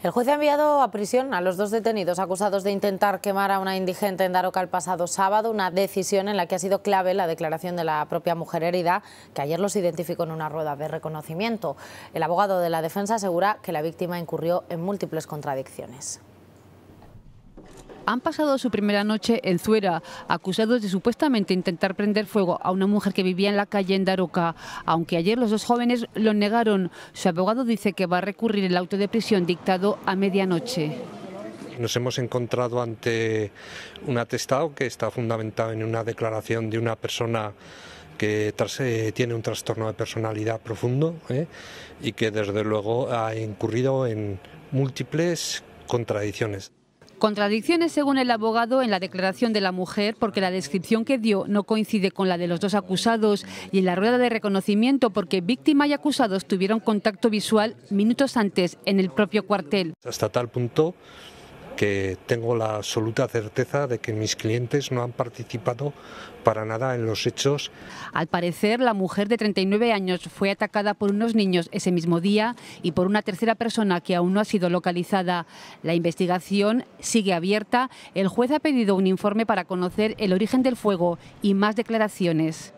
El juez ha enviado a prisión a los dos detenidos acusados de intentar quemar a una indigente en Daroca el pasado sábado, una decisión en la que ha sido clave la declaración de la propia mujer herida, que ayer los identificó en una rueda de reconocimiento. El abogado de la defensa asegura que la víctima incurrió en múltiples contradicciones han pasado su primera noche en Zuera, acusados de supuestamente intentar prender fuego a una mujer que vivía en la calle en Daroca. Aunque ayer los dos jóvenes lo negaron, su abogado dice que va a recurrir el auto de prisión dictado a medianoche. Nos hemos encontrado ante un atestado que está fundamentado en una declaración de una persona que eh, tiene un trastorno de personalidad profundo ¿eh? y que desde luego ha incurrido en múltiples contradicciones. Contradicciones, según el abogado, en la declaración de la mujer, porque la descripción que dio no coincide con la de los dos acusados, y en la rueda de reconocimiento, porque víctima y acusados tuvieron contacto visual minutos antes en el propio cuartel. Hasta tal punto que tengo la absoluta certeza de que mis clientes no han participado para nada en los hechos. Al parecer, la mujer de 39 años fue atacada por unos niños ese mismo día y por una tercera persona que aún no ha sido localizada. La investigación sigue abierta. El juez ha pedido un informe para conocer el origen del fuego y más declaraciones.